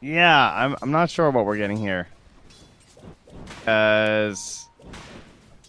Yeah, I'm, I'm not sure what we're getting here. Because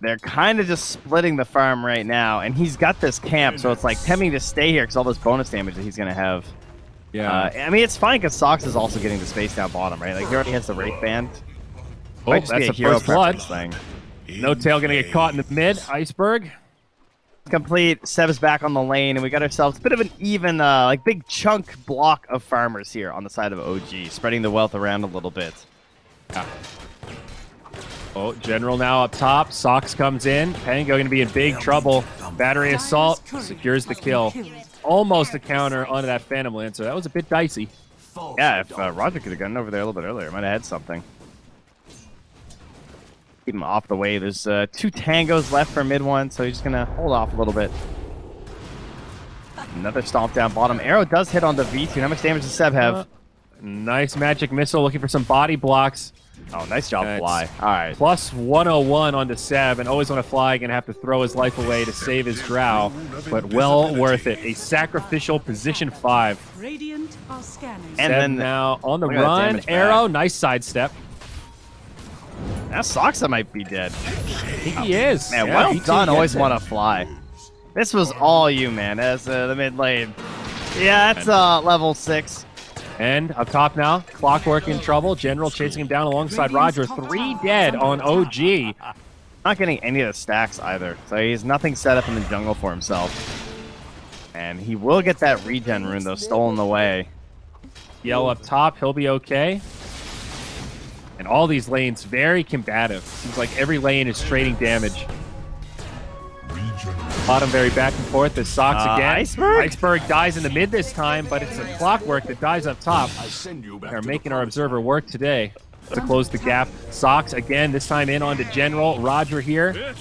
they're kind of just splitting the farm right now, and he's got this camp, so it's like tempting to stay here because all this bonus damage that he's going to have. Yeah. Uh, I mean, it's fine because Sox is also getting the space down bottom, right? Like, he already has the Wraith Band. oh, Might just be that's a hero first blood. thing. Notail gonna get caught in the mid. Iceberg. Complete. Ceb's back on the lane, and we got ourselves a bit of an even, uh, like, big chunk block of farmers here on the side of OG, spreading the wealth around a little bit. Oh, General now up top. Sox comes in. Pango going to be in big trouble. Battery assault secures the kill. Almost a counter onto that Phantom Lancer. That was a bit dicey. Yeah, if uh, Roger could have gotten over there a little bit earlier, might have had something. Keep him off the way. There's uh, two tangos left for mid one, so he's just gonna hold off a little bit. Another stomp down bottom. Arrow does hit on the V2. How much damage does Ceb have? Uh, Nice magic missile looking for some body blocks. oh, nice job, that's- Fly. All right. Plus 101 onto Ceb, and always want to fly, gonna have to throw his life away to save his drow, but well worth it. A sacrificial position five. Radiant are scanning. And Ceb then now on the look at that run. damage back. Arrow, nice sidestep. Now Saksa might be dead. I think he is. Man, Yeah, well BT done. Always want to fly. This was all you, man, as uh, the mid lane. Yeah, that's uh, level six. And up top now, Clockwork in trouble. General chasing him down alongside Roger. Three dead on OG. Not getting any of the stacks either, so he has nothing set up in the jungle for himself. And he will get that regen rune, though, stolen away. Yell up top, he'll be okay. And all these lanes very combative. Seems like every lane is trading damage. Bottom very back and forth. The Sox Uh, again. Iceberg? Iceberg dies in the mid this time, but it's a clockwork that dies up top. They're making our observer work today to close the gap. Sox again, this time in onto General. Roger here.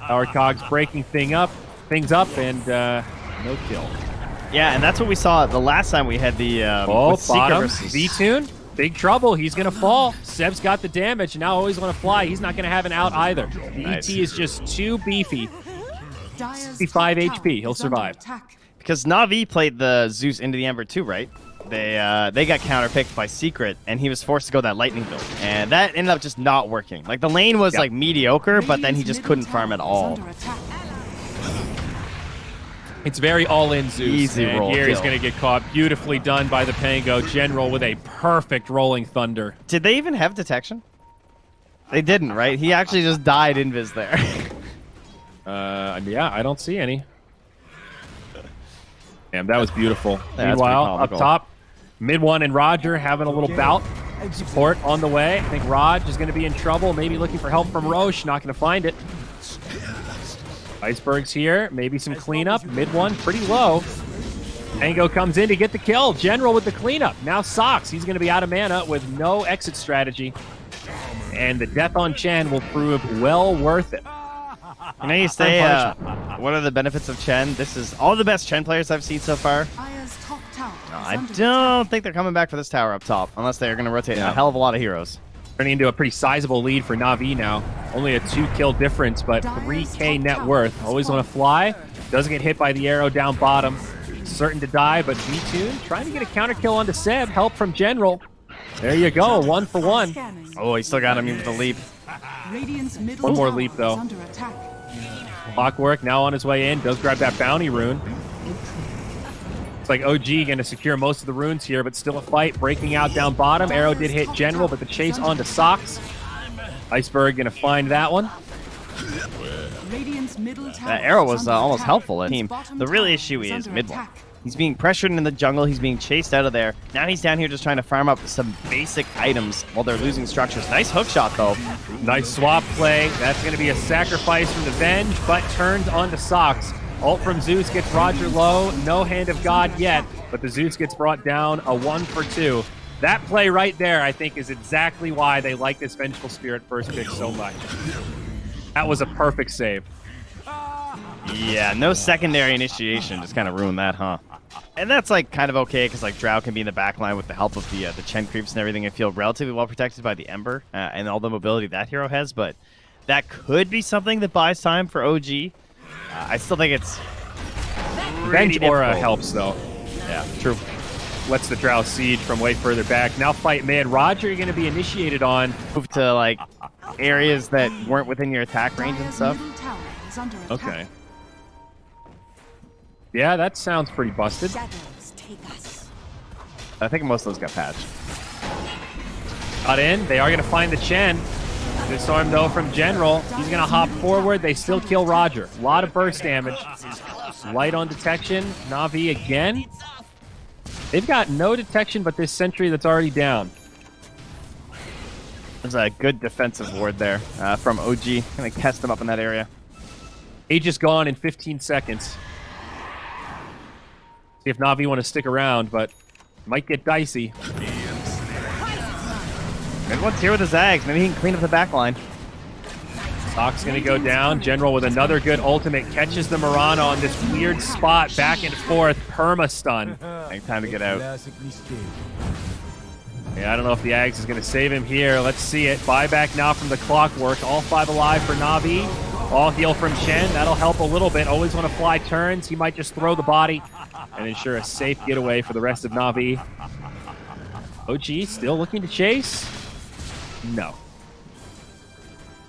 Our cogs breaking thing up, things up, and uh, no kill. Yeah, and that's what we saw the last time we had the um, Oh, Secret bottom. V-Tune. Big trouble. He's going to fall. Ceb's got the damage. Now always want to fly. He's not going to have an out either. The Nice. ET is just too beefy. Dire's 65 HP, he'll survive. because Navi played the Zeus into the Ember too, right? They uh, they got counterpicked by Secret, and he was forced to go that lightning build, and that ended up just not working. Like the lane was Yep. like mediocre, but then he just couldn't farm at is all. It's very all-in Zeus. Easy and roll here he's going to get caught. Beautifully done by the Pango General with a perfect rolling thunder. Did they even have detection? They didn't, right? He actually just died invis there. Uh, yeah, I don't see any. Damn, that was beautiful. pretty Meanwhile, up top, mid one and Roger having a little bout. Support on the way. I think Raj is going to be in trouble. Maybe looking for help from Rosh. Not going to find it. Iceberg's here. Maybe some cleanup. Mid one, pretty low. Pango comes in to get the kill. General with the cleanup. Now Sox. He's going to be out of mana with no exit strategy. And the death on Chen will prove well worth it. You know, you say, uh, what are the benefits of Chen? This is all the best Chen players I've seen so far. Dire's top tower No, I don't think they're coming back for this tower up top, unless they're going to rotate Yeah. a hell of a lot of heroes. turning into a pretty sizable lead for Navi now. Only a two kill difference, but 3k net worth. Always want to fly. Doesn't get hit by the arrow down bottom. Certain to die, but V-Tune trying to get a counter kill onto Ceb. Help from General. There you go, one for one. Scanning. Oh, he still got him even with the leap. One more leap, though. is under. Clockwork now on his way in. Does grab that bounty rune. It's like OG going to secure most of the runes here, but still a fight. Breaking out down bottom. Arrow did hit General, but the chase onto Socks. Iceberg going to find that one. Radiant's middle tower That arrow was uh, almost helpful in team. The real issue is under mid one. He's being pressured in the jungle. He's being chased out of there. Now he's down here just trying to farm up some basic items while they're losing structures. Nice hook shot though. Nice swap play. That's going to be a sacrifice from the Venge, but turns onto Socks. Ult from Zeus gets Roger low. No hand of God yet, but the Zeus gets brought down. A one for two. That play right there, I think, is exactly why they like this Vengeful Spirit first pick so much. That was a perfect save. Yeah, no secondary initiation just kind of ruined that, huh? And that's like kind of okay because like Drow can be in the back line with the help of the uh, the Chen creeps and everything and feel relatively well protected by the Ember uh, and all the mobility that hero has. But that could be something that buys time for OG. Uh, I still think it's Venge aura helps, though. Yeah, true. Lets the Drow siege from way further back. Now fight man. Roger, you're going to be initiated on. Move to like areas that weren't within your attack range and stuff. middle tower is under attack. Okay. Yeah, that sounds pretty busted. Shadows take us. I think most of those got patched. Got in. They are going to find the Chen. Good storm though from General. He's going to hop forward. They still kill Roger. A lot of burst damage. Light on detection. Navi again. They've got no detection but this sentry that's already down. There's a good defensive ward there uh, from OG. Gonna cast them up in that area. Age is gone in 15 seconds. See if Navi want to stick around, but might get dicey. Everyone's here with the Zags. Maybe he can clean up the back line. Sock's gonna go down. General with another good ultimate catches the Mirana on this weird spot, back and forth, perma stun. Time to get out. Yeah, I don't know if the Ags is gonna save him here. Let's see it. Buyback now from the clockwork. All five alive for Navi. All heal from Chen. That'll help a little bit. Always want to fly turns. He might just throw the body and ensure a safe getaway for the rest of Navi. OG still looking to chase? No.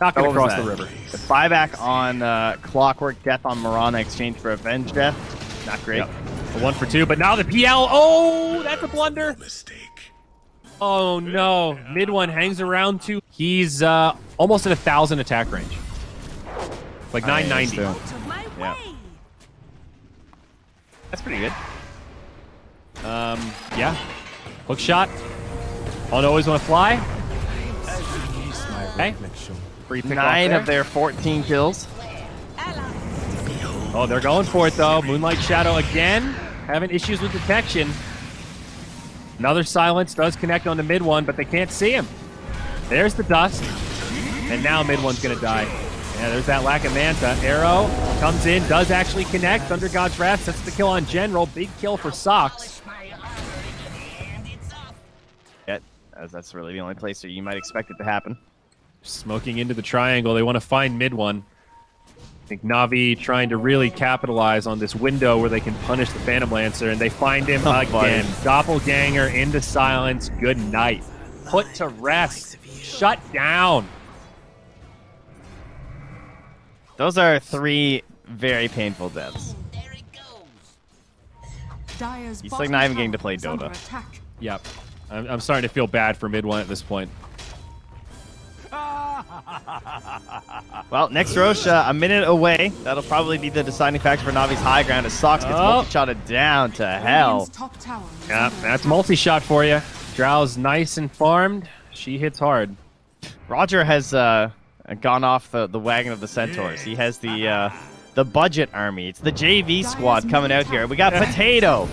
Not gonna cross the river. The buyback on uh, Clockwork Death on Mirana exchange for Avenge Death. Not great. Yep. A one for two, but now the PL. Oh, that's a blunder. Mistake. Oh no. Mid one hangs around two. He's uh, almost at a thousand attack range. Like Oh, 990. still. Out of my Yeah. That's pretty good. Um, yeah. Hook shot. On always want to fly. Okay. Nine of their 14 kills. Oh, they're going for it though. Moonlight Shadow again. Having issues with detection. Another silence does connect on the mid one, but they can't see him. There's the dust. And now mid one's gonna die. Yeah, there's that lack of manta. Arrow comes in, does actually connect. Thunder God's Wrath sets the kill on General. Big kill for Socks. Yet, that's really the only place where you might expect it to happen. Smoking into the triangle. They want to find mid one. I think Navi trying to really capitalize on this window where they can punish the Phantom Lancer, and they find him Oh, again. buddy. Doppelganger into silence. Good night. Put to rest. Shut down. Those are three very painful deaths. He's, like, not even getting to play Dota. Yep. I'm, I'm starting to feel bad for mid one at this point. Well, next Rosh, uh, a minute away. That'll probably be the deciding factor for Navi's high ground as Sox gets Oh. multi-shotted down to hell. Radiant's top tower is Yep, under that's multi-shot for you. Drow's nice and farmed. She hits hard. Roger has uh, gone off the, the wagon of the Centaurs. He has the uh, the budget army. It's the JV squad coming out here. We got Potato.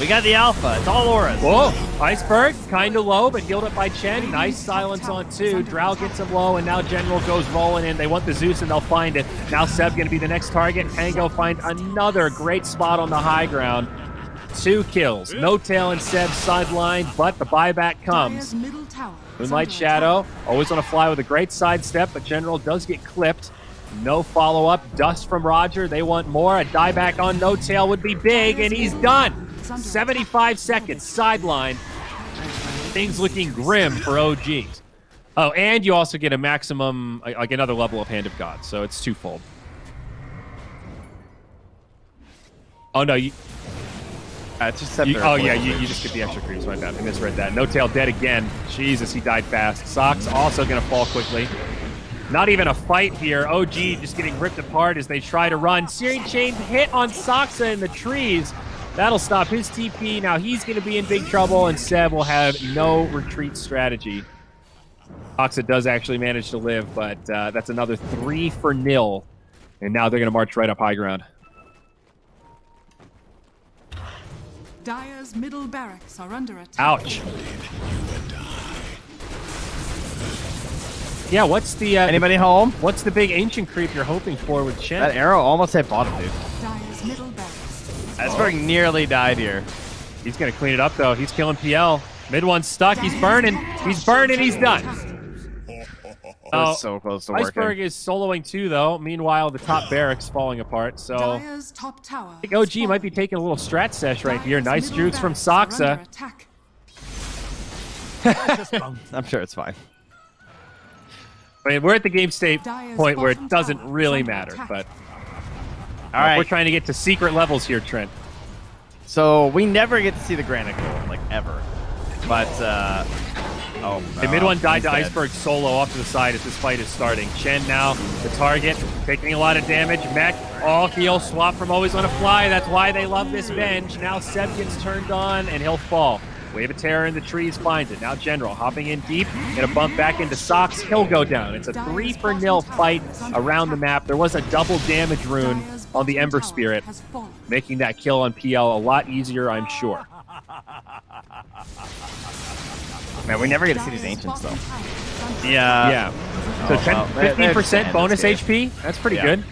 We got the Alpha. It's all auras. Whoa! Iceberg, kind of low, but healed up by Chen. Nice silence on two. Drow gets him low, and now General goes rolling in. They want the Zeus, and they'll find it. Now Ceb going to be the next target. Pango find another great spot on the high ground. Two kills. Notail and Ceb sideline, but the buyback comes. Dire's middle tower is Moonlight Shadow, always on a fly with a great sidestep, but General does get clipped. No follow up. Dust from Roger. They want more. A dieback on Notail would be big, and he's done. 75 seconds. Sideline. Things looking grim for OGs. Oh, and you also get a maximum, like another level of Hand of God, so it's twofold. Oh no, you, Uh, it's just you, oh yeah, you, you just get the extra creeps. My bad. I misread that. Notail dead again. Jesus, he died fast. Socks also gonna fall quickly. Not even a fight here. OG just getting ripped apart as they try to run. Searing Chain hit on Saksa in the trees. That'll stop his TP. Now he's going to be in big trouble, and Ceb will have no retreat strategy. Saksa does actually manage to live, but uh, that's another three for nil. And now they're going to march right up high ground. Dire's middle barracks are under attack. Ouch. Yeah, what's the uh, Anybody home? what's the big ancient creep you're hoping for with Chen? That arrow almost hit bottom, dude. Dire's middle barracks. Iceberg nearly died here. He's gonna clean it up though. He's killing PL. Mid one's stuck. He's burning. He's burning. He's done. We're Oh, so close to Iceberg working. is soloing too, though. Meanwhile, the top barracks falling apart. So Dire's top tower. think OG might be taking a little strat sesh right here. Nice jukes from Saksa. Attack. I'm sure it's fine. I mean, we're at the game state Dire's point where it doesn't really matter, attack. but All right. we're trying to get to secret levels here, Trent. So we never get to see the granite golem, like ever. But uh oh, The mid no, one died to dead. Iceberg solo off to the side as this fight is starting. Chen now the target, taking a lot of damage. Mech all heal, swap from always on a fly. That's why they love this Venge. Now Ceb gets turned on and he'll fall. Wave of Terror in the trees finds it. Now General hopping in deep, gonna bump back into Socks. He'll go down. It's a three for nil fight around the map. There was a double damage rune on the Ember Spirit, making that kill on PL a lot easier, I'm sure. Man, we never get to see these ancients though. bottom tower is under Yeah. yeah. So 10, well, that- that's 15% the bonus end of this HP. That's pretty Yeah. good.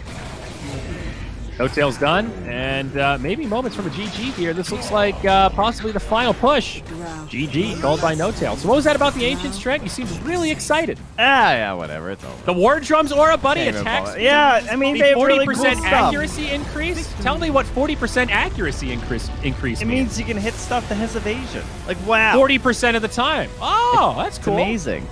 No tails done, and uh, maybe moments from a GG here. This looks like uh, possibly the final push. GG, called by Notail. So what was that about the Ancients, Trent? You seemed really excited. Ah, yeah, whatever. It's over. The War Drums Aura Buddy Can't attacks. Yeah, I mean, The they have 40% really cool stuff. accuracy increase? Tell me what 40% accuracy increase, increase It means. means you can hit stuff that has evasion. Like wow, 40% of the time. Oh, that's it's cool. amazing.